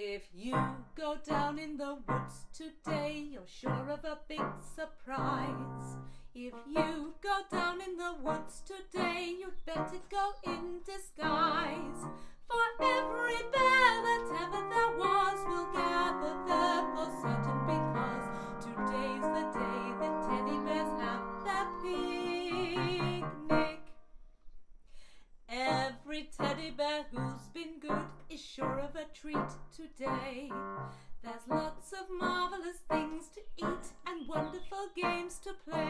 If you go down in the woods today, you're sure of a big surprise. If you go down in the woods today, you'd better go in disguise. Treat today. There's lots of marvelous things to eat and wonderful games to play.